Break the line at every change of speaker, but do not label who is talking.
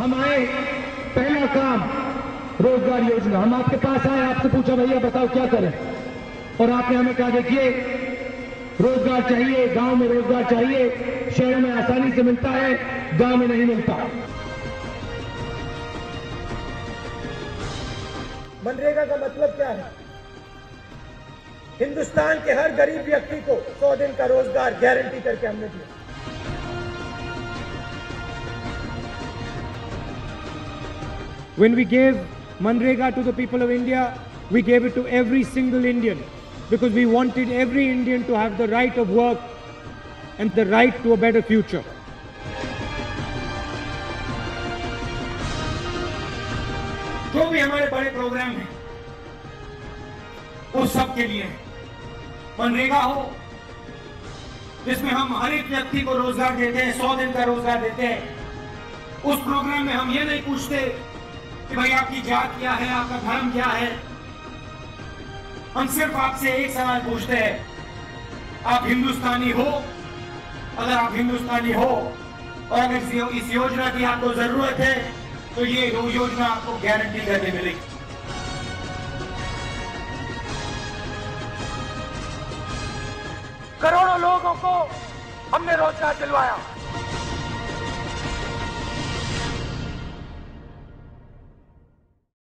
हम आए, पहला काम, रोज़गार योजना। हम आपके पास आए, आपसे पूछा, भैया, बताओ, क्या करें? और आपने हमें कहा, देखिए, रोज़गार चाहिए, गाँव में रोज़गार चाहिए, शहरों में आसानी से मिलता है, गाँव में नहीं मिलता।
मनरेगा का मतलब क्या है? हिंदुस्तान के हर गरीब व्यक्ति को 100 दिन का रोज़गार गारंटी करके हमने दिया।
When we gave Manrega to the people of India, we gave it to every single Indian because we wanted every Indian to have the right of work and the right to a better future.
जो भी हमारे बड़े programme हैं वो सब के लिए है मनरेगा हो जिसमें हम हर एक व्यक्ति को रोज़गार देते हैं सौ दिन का रोज़गार देते हैं उस प्रोग्राम में हम ये नहीं पूछते कि भाई आपकी जात क्या है, आपका धर्म क्या है? हम सिर्फ़ आपसे एक सवाल पूछते हैं। आप हिंदुस्तानी हो, अगर आप हिंदुस्तानी हो, और अगर इस योजना की आपको ज़रूरत है तो ये योजना आपको गारंटी करके मिलेगी।
करोड़ों लोगों को हमने रोज़गार दिलवाया।